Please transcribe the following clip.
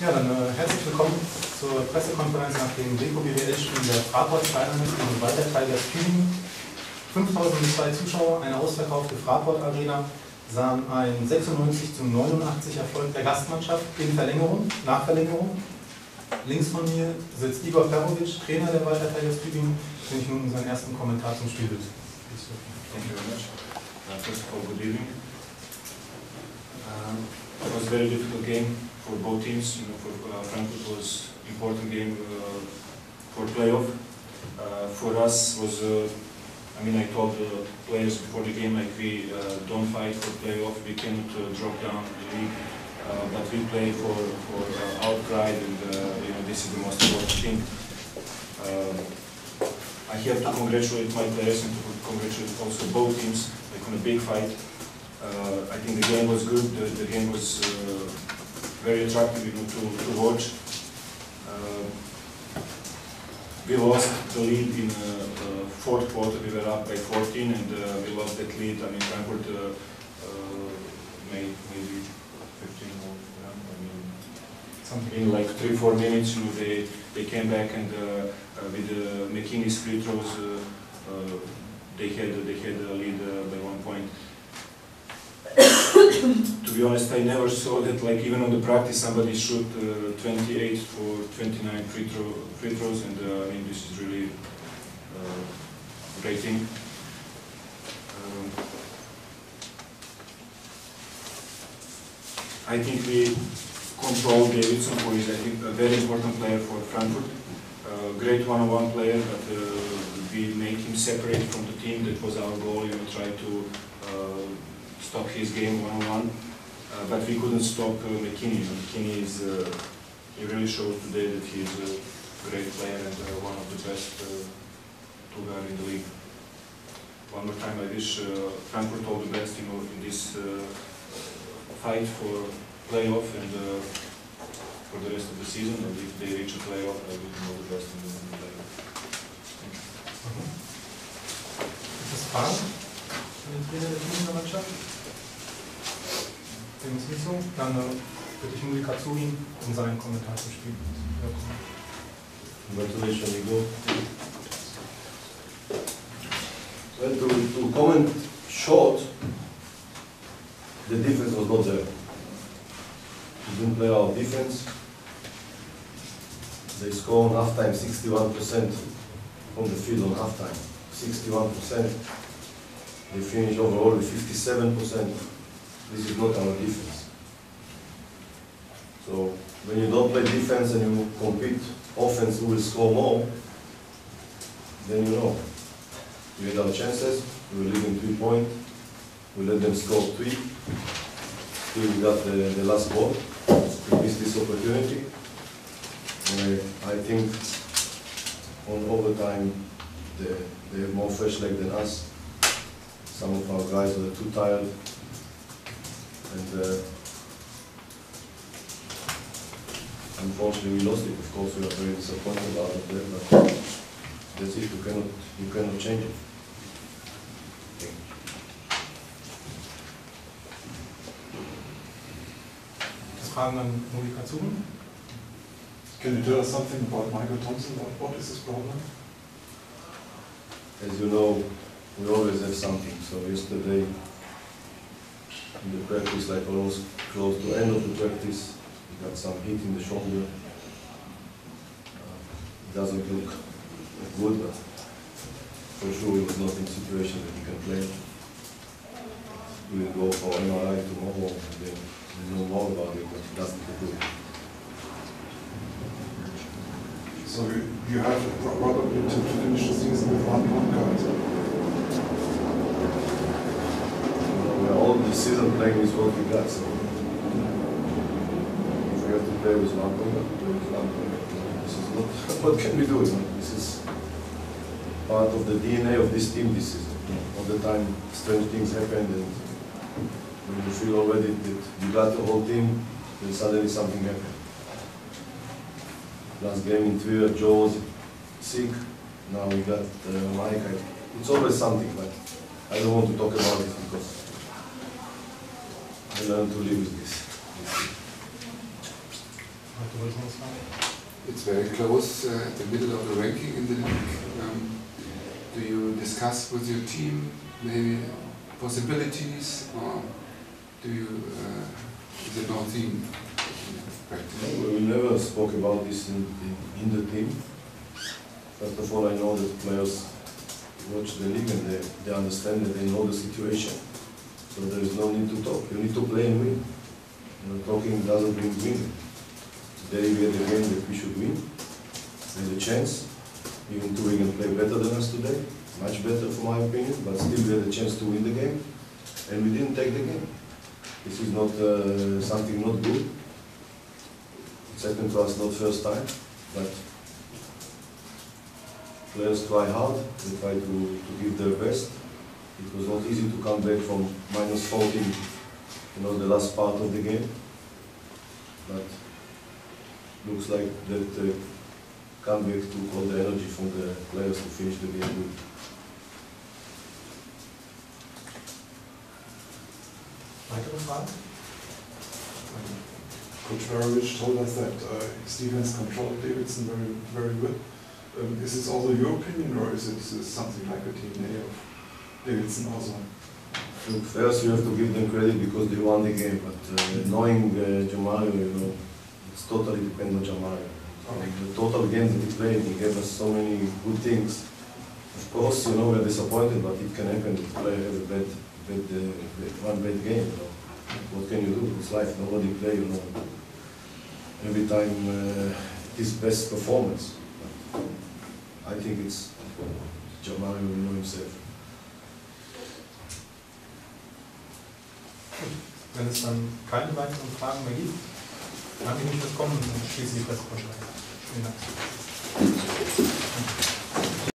Ja, dann äh, herzlich willkommen zur Pressekonferenz nach dem Deko BWL-Spiel der Fraport 200 gegen Walter Tigers Tübingen. 5002 Zuschauer, eine ausverkaufte Fraport Arena sahen ein 96 zu 89 Erfolg der Gastmannschaft in Verlängerung, nach Verlängerung. Links von mir sitzt Igor Perovic, Trainer der Walter Tigers Tübingen, den ich nun unseren ersten Kommentar zum Spiel bitte. Thank you very much. Uh, first of all, good evening. Um, it was a very difficult game for both teams. You know, for uh, Frankfurt was important game uh, for playoff. Uh, for us was, uh, I mean, I told the players before the game like we uh, don't fight for playoff. We cannot uh, drop down the league, but we play for for pride, and you know this is the most important thing. I have to congratulate my players and to congratulate also both teams, like on a big fight. I think the game was good, the, the game was very attractive you know, to, to watch. Uh, we lost the lead in uh, uh, fourth quarter, we were up by 14 and uh, we lost that lead. I mean, Frankfurt uh, uh, made maybe 15 more, yeah, I mean, Something. in like three, four minutes, you know, they, they came back and uh, uh, with the McKinney's free throws, uh, uh, they had they had the lead uh, by one point. To be honest, I never saw that like even on the practice somebody shoot uh, 28 for 29 free throw free throws, and uh, I mean this is really uh, great thing. Um, I think we control Davidson, who is I think a very important player for Frankfurt. Uh, great one-on-one player, but uh, we make him separate from the team. That was our goal. You know, try to uh, stop his game one-on-one. Uh, but we couldn't stop uh, McKinney. McKinney is uh, he really showed today that he is a great player and one of the best two guard in the league. One more time, I wish Frankfurt all the best. You know, in this fight for playoff and uh, for the rest of the season. And if they reach a playoff, I them all the best in the in playoff. Thank you. Mhm. Gibt Trainer der Tübinger Mannschaft? Dem ist nicht so. Dann äh, bitte ich Muli Katsuri um seinen Kommentar zu spielen. Congratulations, Igor. Well, to, to comment short, the defense was not there. We didn't play our defense. They scored on halftime 61% from the field on halftime. 61%. They finished overall with 57%. This is not our defense. So when you don't play defense and you compete offense, who will score more, then you know. We had our chances, we were leading three points, we let them score three. Still we got the, the last ball, we missed this opportunity. And I, I think on overtime, they, they have more fresh leg than us. Some of our guys were too tired. And uh, unfortunately we lost it. Of course, we are very disappointed about it, but that's it. You cannot, you cannot change it. Thank you. Gibt Fragen an Muli Katzurin? Can you tell us something about Michael Thompson? What, what is his problem? As you know, we always have something. So yesterday, in the practice, like almost close to end of the practice, got some hit in the shoulder. Uh, It doesn't look good, but for sure it was not in situation that he can play. We will go for MRI tomorrow, and then we know more about it, but it doesn't look good. So you, have probably to finish the season with one one guy. You know, we are all the season playing with what we got, so if we have to play with one player. This is not, what can we do. This is part of the DNA of this team this season. All the time, strange things happen, and when you feel already that you got the whole team, then suddenly something happened. Last game in Twitter, Joe was sick, now we got uh, Mike. It's always something, but I don't want to talk about it because I learned to live with this. It's very close uh, at the middle of the ranking in the league. Um, do you discuss with your team maybe possibilities or do you, uh, is it no theme in practice? We never spoke about this in, in, in the team. First of all, I know that players watch the league and they, they understand that they know the situation. So there is no need to talk. You need to play and win. You know, talking doesn't bring winning. Today we had a game that we should win. We had a chance. Even though we can play better than us today, much better for my opinion, but still we had a chance to win the game, and we didn't take the game. This is not uh, something not good. It happened to us not first time, but players try hard, they try to, to give their best. It was not easy to come back from minus 14, you know, the last part of the game. But looks like that uh, comeback took all the energy from the players to finish the game good. Weitere Fragen? Coach Perovic told us that uh, Stevens controlled Davidson very, very good. Um, is this also your opinion, or is it uh, something like a DNA of Davidson also? Look, first you have to give them credit because they won the game, but uh, knowing uh, Jamario, you know, it's totally depends on Jamario. Okay. The total games that he played, he gave us so many good things. Of course, you know, we're disappointed, but it can happen. The player has a bad, bad, uh, bad one bad game. You know. What can you do? It's life. Nobody play, you know. Every time uh, his best performance. But I think it's Jamario will know himself. wenn es dann keine weiteren Fragen mehr gibt, danke ich mich fürs Kommen und schließe die Pressekonferenz. Vielen Dank.